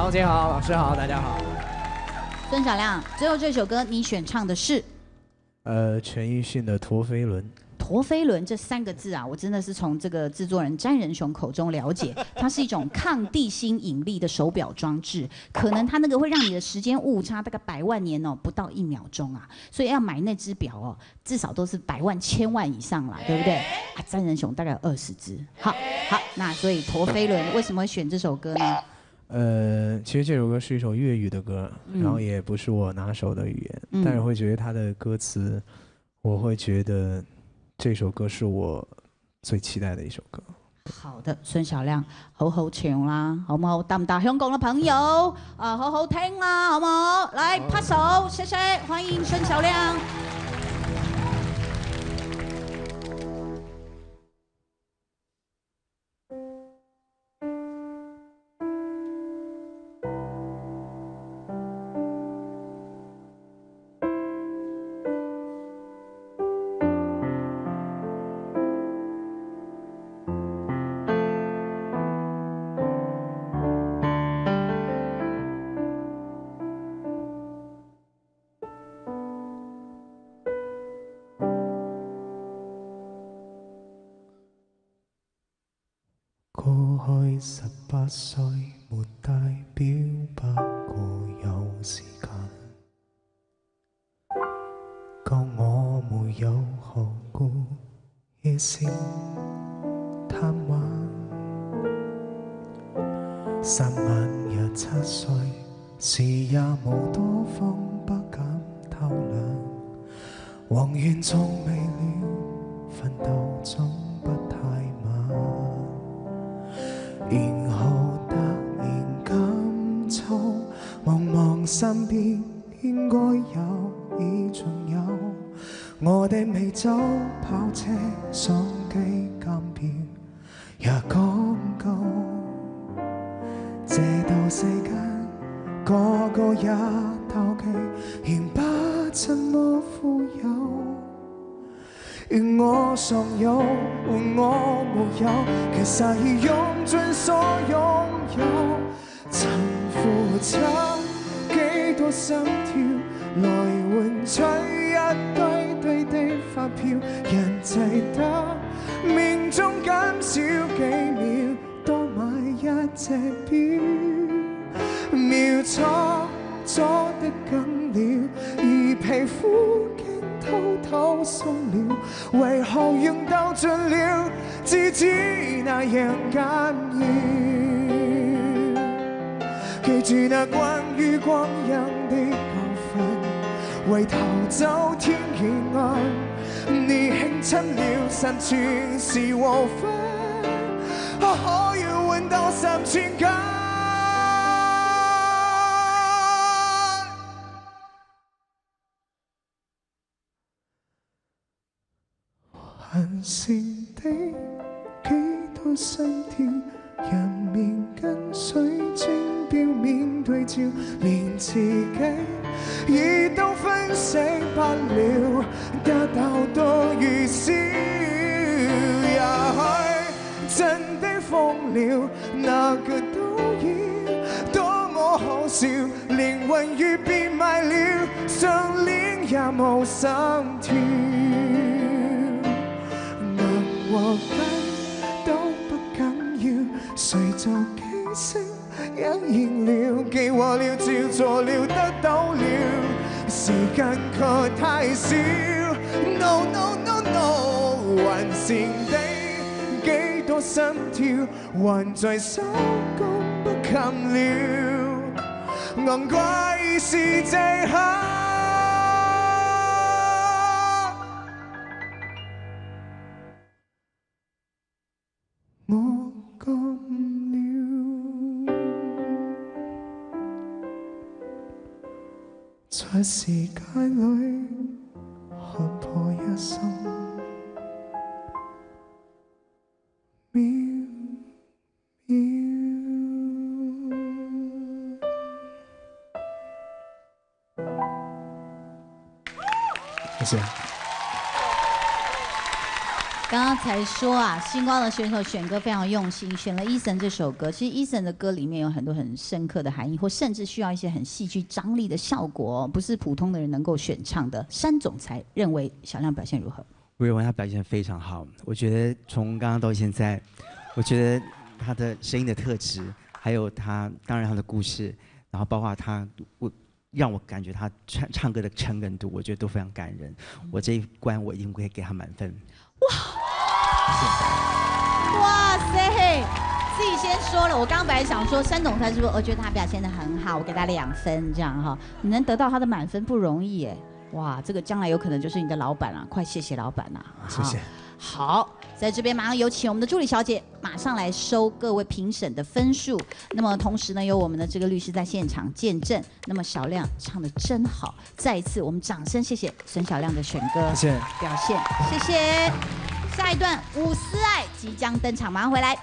好，大家好，老师好，大家好。孙小亮，最后这首歌你选唱的是？呃，陈奕迅的《陀飞轮》。陀飞轮这三个字啊，我真的是从这个制作人詹仁雄口中了解，它是一种抗地心引力的手表装置，可能它那个会让你的时间误差大概百万年哦，不到一秒钟啊，所以要买那只表哦，至少都是百万千万以上啦，对不对？啊，詹仁雄大概有二十只。好，好，那所以《陀飞轮》为什么会选这首歌呢？呃，其实这首歌是一首粤语的歌，然后也不是我拿手的语言，但是会觉得它的歌词，我会觉得这首歌是我最期待的一首歌。好的，孙小亮，好好唱啦，好唔好？大唔大香港的朋友啊，好好听啦，好唔好？来拍手，谢谢，欢迎孙小亮。过去十八岁，没大表不过，有时间教我没有何故夜深贪玩。十晚廿七岁，时也无多，方，不敢偷懒，宏愿壮未了，奋斗怎？身边应该有，已尽有。我的美酒、跑车、相机、金表，也讲究。这道世间个个也妒忌，嫌不怎么富有。愿我尚有，换我没有，其实已用尽所拥有，曾付出。心跳，来换取一堆堆的发票。人挤得命中减少几秒，多买一只表。秒错错的紧了，而皮肤竟偷偷松了。为何用到尽了，自知那样紧要，记住那关于光阴。回头走天已暗，你轻亲了三全是和福，可要换到三寸间。寒星的几多心跳，人面跟水晶表面对照，连自己。已都分死不了，得到多如少，也许真的疯了。那个都已多么可笑，灵魂已变卖了，上脸也无心跳，赢和分都不紧要，谁就轻声应验了，记划了，照做了，得到了。时间却太少，No No No No，还是你几多心跳还在手心不近了，昂怪是这刻我感。在破谢谢。刚刚才说啊，星光的选手选歌非常用心，选了《Eason》这首歌。其实《Eason》的歌里面有很多很深刻的含义，或甚至需要一些很戏剧张力的效果，不是普通的人能够选唱的。山总裁认为小亮表现如何？我认为他表现非常好。我觉得从刚刚到现在，我觉得他的声音的特质，还有他当然他的故事，然后包括他，我让我感觉他唱唱歌的诚恳度，我觉得都非常感人。我这一关我一定会给他满分。哇！哇塞！自己先说了，我刚刚本来想说，三总他是不？是？我觉得他表现的很好，我给他两分这样哈。你能得到他的满分不容易耶！哇，这个将来有可能就是你的老板了，快谢谢老板啊！谢谢。好，在这边马上有请我们的助理小姐马上来收各位评审的分数。那么同时呢，有我们的这个律师在现场见证。那么小亮唱的真好，再一次我们掌声谢谢孙小亮的选歌，谢谢表现，谢谢。下一段，五四爱即将登场，马上回来。